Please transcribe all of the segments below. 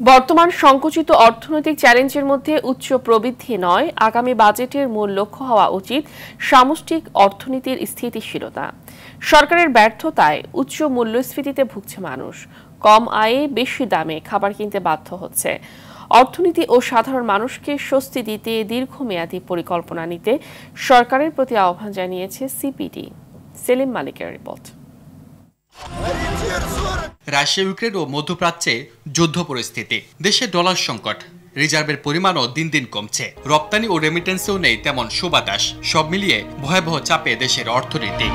বর্তমান সংকুচিত অর্থনৈতিক চ্যালেঞ্জের মধ্যে উচ্চ প্রবৃদ্ধি নয়, আগামী বাজেটের মূল লক্ষ্য হওয়া উচিত সামষ্টিক অর্থনীতির স্থিতিশীলতা। সরকারের ব্যর্থতায় উচ্চ মূল্যস্ফীতিতে ভুগছে মানুষ। কম আয়ে বেশি দামে খাবার কিনতে বাধ্য হচ্ছে। অর্থনীতি ও সাধারণ মানুষকে স্বস্তি দিতে দীর্ঘমেয়াদী পরিকল্পনা নিতে সরকারের প্রতি আহ্বান জানিয়েছে সিপিডি। সেলিম মালিকের রিপোর্ট। রাশিয়া, ইউক্রেন ও মধ্যপ্রাচ্যে যুদ্ধ পরিস্থিতি। দেশে ডলার সংকট, রিজার্ভের পরিমাণও দিন দিন কমছে। রপ্তানি ও রেমিটেন্সেও নেই তেমন সুবাতাস সব মিলিয়ে ভয়াবহ চাপে দেশের অর্থনীতি।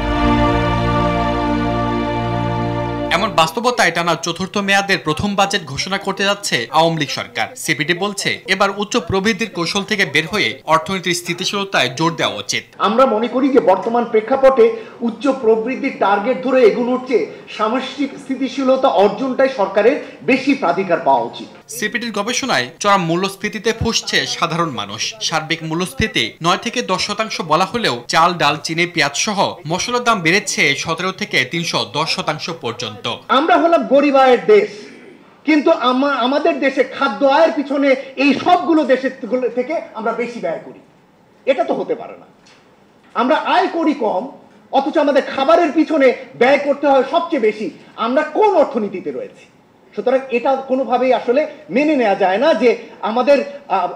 এমন বাস্তবতায় টানা চতুর্থ মেয়াদের প্রথম বাজেট ঘোষণা করতে যাচ্ছে আওয়ামী লীগ সরকার। সিপিটি বলছে এবার উচ্চ প্রবৃদ্ধির কৌশল থেকে বের হয়ে অর্থনীতির স্থিতিশীলতায় জোর দেওয়া উচিত। আমরা মনে করি যে বর্তমান প্রেক্ষাপটে উচ্চ প্রবৃদ্ধির টার্গেট ধরে এগুলোর চেয়ে সামষ্টিক স্থিতিশীলতা অর্জনটাই সরকারের বেশি প্রাধিকার পাওয়া উচিত। সিপিটির গবেষণায় চরম মূল্যস্ফীতিতে ফুসছে সাধারণ মানুষ। সার্বিক মূল্যস্ফীতি নয় থেকে দশ শতাংশ বলা হলেও চাল ডাল চিনি পেঁয়াজ সহ মশলার দাম বেড়েছে সতেরো থেকে তিনশো দশ শতাংশ পর্যন্ত। আমরা হলাম গরিব আয়ের দেশ। কিন্তু আমাদের দেশে খাদ্য আয়ের পিছনে এই সবগুলো দেশের থেকে আমরা বেশি ব্যয় করি। এটা তো হতে পারে না। আমরা আয় করি কম, অথচ আমাদের খাবারের পিছনে ব্যয় করতে হয় সবচেয়ে বেশি। আমরা কোন অর্থনীতিতে রয়েছি? সুতরাং এটা কোনোভাবেই আসলে মেনে নেওয়া যায় না যে আমাদের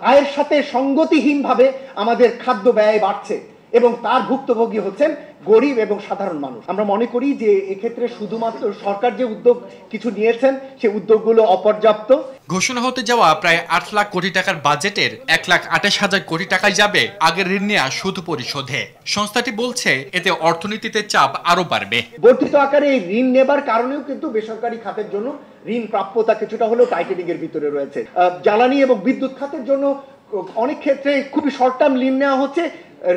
আয়ের সাথে সঙ্গতিহীনভাবে আমাদের খাদ্য ব্যয় বাড়ছে এবং তার ভুক্তভোগী হচ্ছেন গরিব এবং সাধারণ মানুষ। আমরা মনে করি যে এক্ষেত্রে শুধুমাত্র সরকার যে উদ্যোগ কিছু নিয়েছেন সে উদ্যোগগুলো অপর্যাপ্ত। ঘোষণা হতে যাওয়া প্রায় আট লাখ কোটি টাকার বাজেটের এক লাখ আঠাশ হাজার কোটি টাকায় যাবে আগের ঋণ নেওয়া সুদ পরিশোধে। সংস্থাটি বলছে এতে অর্থনীতিতে চাপ আরও বাড়বে। বর্ধিত আকারে এই ঋণ নেবার কারণেও কিন্তু বেসরকারি খাতের জন্য ঋণ প্রাপ্যতা কিছুটা হলেও টাইটেনিং এর ভিতরে রয়েছে। জ্বালানি এবং বিদ্যুৎ খাতের জন্য অনেক ক্ষেত্রে খুবই শর্ট টার্ম ঋণ নেওয়া হচ্ছে।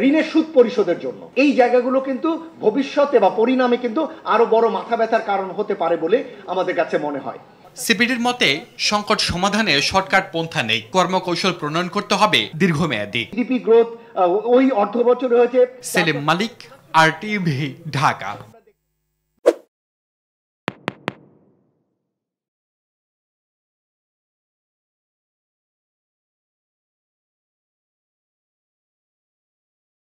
ঋণের সুদ পরিশোধের জন্য। এই জায়গাগুলো কিন্তু ভবিষ্যতে বা পরিণামে কিন্তু আরও বড় মাথা ব্যথার কারণ হতে পারে বলে আমাদের কাছে মনে হয়। সিপিডির মতে সংকট সমাধানে শর্টকাট পন্থা নেই। কর্মকৌশল প্রণয়ন করতে হবে দীর্ঘমেয়াদী। জিডিপি গ্রোথ ওই অর্থ বছর হয়েছে। Selim Malik R TV Dhaka.